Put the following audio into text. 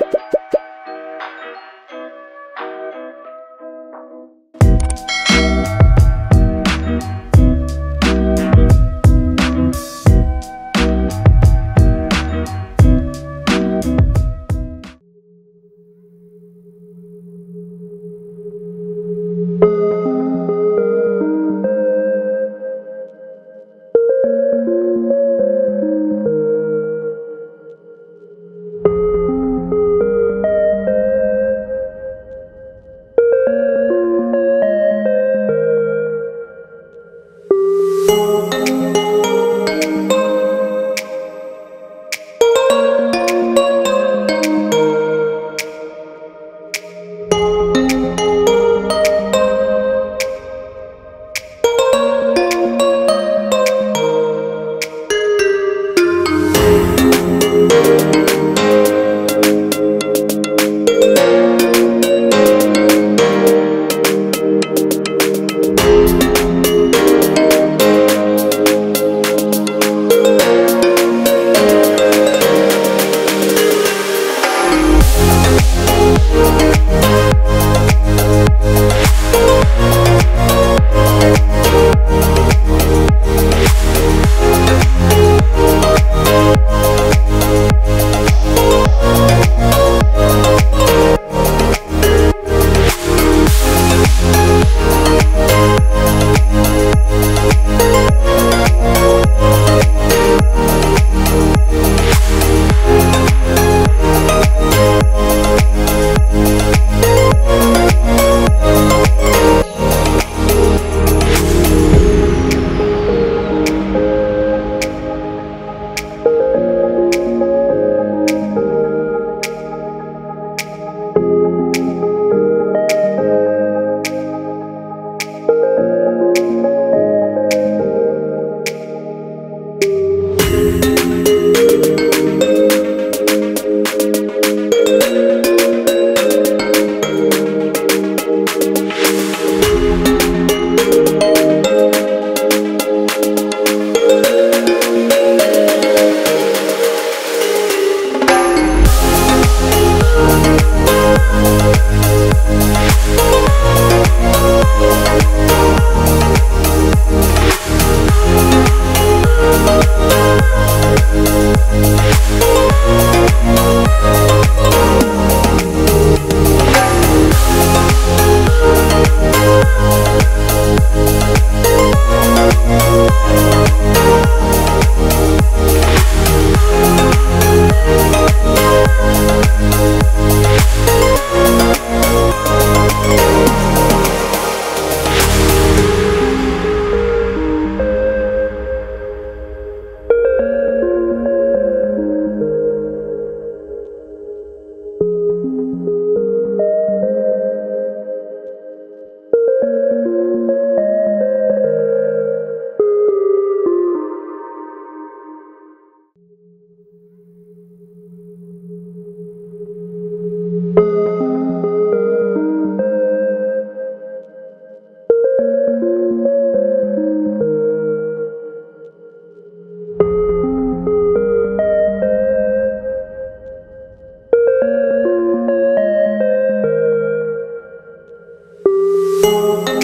you Música